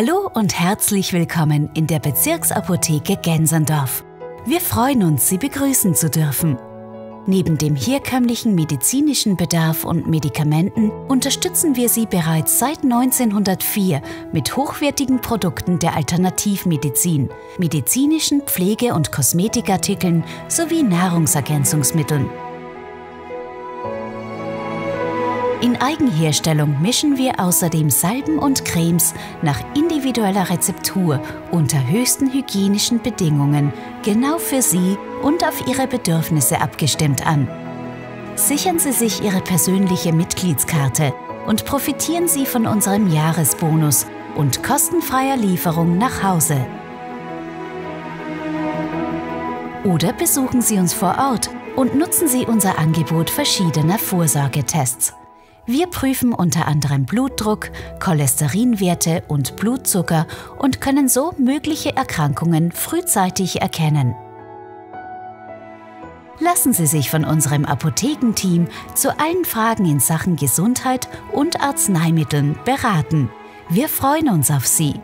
Hallo und herzlich willkommen in der Bezirksapotheke Gensendorf. Wir freuen uns, Sie begrüßen zu dürfen. Neben dem herkömmlichen medizinischen Bedarf und Medikamenten unterstützen wir Sie bereits seit 1904 mit hochwertigen Produkten der Alternativmedizin, medizinischen Pflege- und Kosmetikartikeln sowie Nahrungsergänzungsmitteln. In Eigenherstellung mischen wir außerdem Salben und Cremes nach individueller Rezeptur unter höchsten hygienischen Bedingungen genau für Sie und auf Ihre Bedürfnisse abgestimmt an. Sichern Sie sich Ihre persönliche Mitgliedskarte und profitieren Sie von unserem Jahresbonus und kostenfreier Lieferung nach Hause. Oder besuchen Sie uns vor Ort und nutzen Sie unser Angebot verschiedener Vorsorgetests. Wir prüfen unter anderem Blutdruck, Cholesterinwerte und Blutzucker und können so mögliche Erkrankungen frühzeitig erkennen. Lassen Sie sich von unserem Apothekenteam zu allen Fragen in Sachen Gesundheit und Arzneimitteln beraten. Wir freuen uns auf Sie.